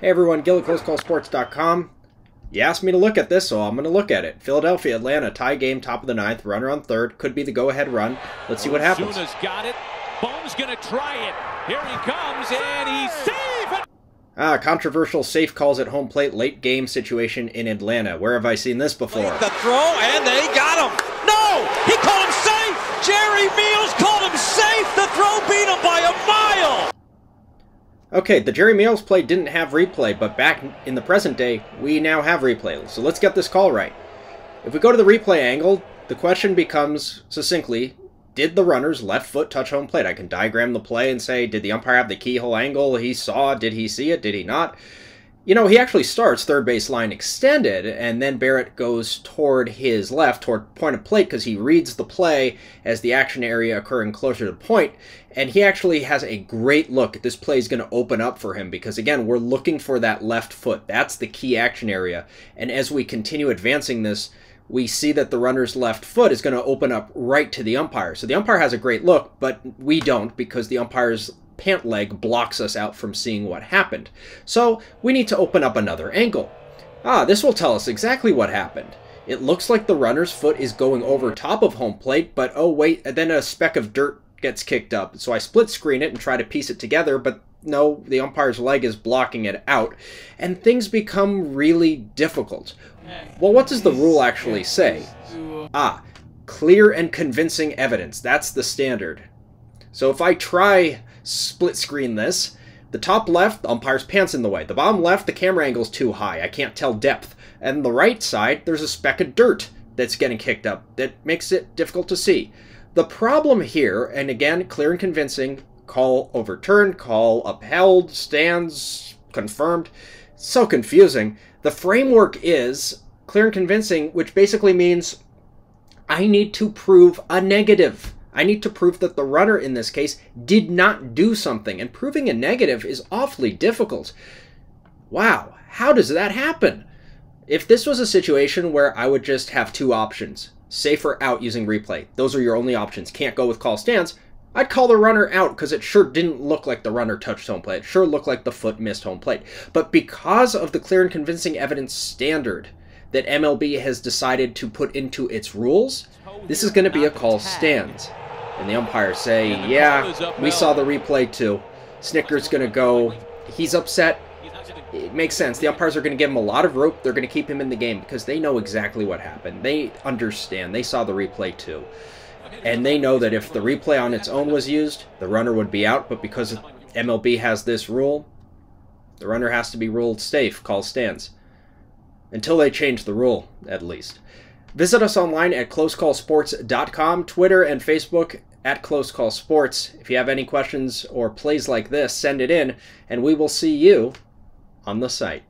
Hey everyone, Gil You asked me to look at this, so I'm going to look at it. Philadelphia, Atlanta, tie game, top of the ninth, runner on third. Could be the go-ahead run. Let's see what happens. Ozuna's got it. Bohm's going to try it. Here he comes, and he's safe. Ah, controversial safe calls at home plate late game situation in Atlanta. Where have I seen this before? The throw, and they got him. No! He called him safe! Jerry Meals called him safe! The throw beat him by a mile! Okay, the Jerry Meals play didn't have replay, but back in the present day, we now have replay. So let's get this call right. If we go to the replay angle, the question becomes succinctly, did the runner's left foot touch home plate? I can diagram the play and say, did the umpire have the keyhole angle he saw? Did he see it? Did he not? You know, he actually starts third base line extended, and then Barrett goes toward his left, toward point of plate, because he reads the play as the action area occurring closer to the point, and he actually has a great look. This play is going to open up for him because, again, we're looking for that left foot. That's the key action area, and as we continue advancing this, we see that the runner's left foot is going to open up right to the umpire. So the umpire has a great look, but we don't because the umpire's pant leg blocks us out from seeing what happened. So we need to open up another angle. Ah, this will tell us exactly what happened. It looks like the runner's foot is going over top of home plate, but oh wait, then a speck of dirt gets kicked up. So I split screen it and try to piece it together, but no, the umpire's leg is blocking it out, and things become really difficult. Well, what does the rule actually say? Ah, clear and convincing evidence. That's the standard. So if I try split screen this, the top left, the umpire's pants in the way. The bottom left, the camera angle's too high. I can't tell depth. And the right side, there's a speck of dirt that's getting kicked up that makes it difficult to see. The problem here, and again, clear and convincing, call overturned, call upheld, stands, confirmed. So confusing. The framework is clear and convincing, which basically means I need to prove a negative. I need to prove that the runner in this case did not do something, and proving a negative is awfully difficult. Wow, how does that happen? If this was a situation where I would just have two options, safer out using replay, those are your only options, can't go with call stands, I'd call the runner out because it sure didn't look like the runner touched home plate. It sure looked like the foot missed home plate. But because of the clear and convincing evidence standard that MLB has decided to put into its rules, this is going to be a call stands. And the umpires say, yeah, we saw the replay too. Snitker's going to go. He's upset. It makes sense. The umpires are going to give him a lot of rope. They're going to keep him in the game because they know exactly what happened. They understand. They saw the replay too. And they know that if the replay on its own was used, the runner would be out. But because MLB has this rule, the runner has to be ruled safe, call stands. Until they change the rule, at least. Visit us online at closecallsports.com, Twitter and Facebook at Close Call Sports. If you have any questions or plays like this, send it in, and we will see you on the site.